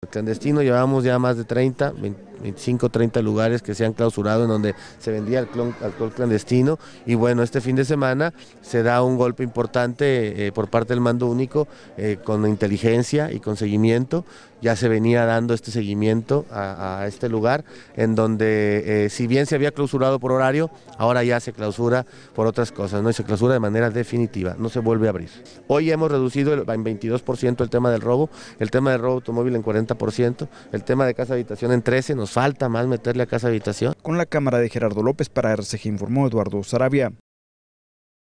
El clandestino llevamos ya más de 30, 25, 30 lugares que se han clausurado en donde se vendía alcohol, alcohol clandestino y bueno, este fin de semana se da un golpe importante eh, por parte del mando único eh, con inteligencia y con seguimiento. Ya se venía dando este seguimiento a, este lugar en donde eh, si bien se había clausurado por horario, ahora ya se clausura por otras cosas, ¿no? Y se clausura de manera definitiva, no se vuelve a abrir. Hoy hemos reducido en 22% el tema del robo, el tema del robo automóvil en 40%, el tema de casa habitación en 13%, nos falta más meterle a casa habitación. Con la cámara de Gerardo López para RCG informó Eduardo Sarabia.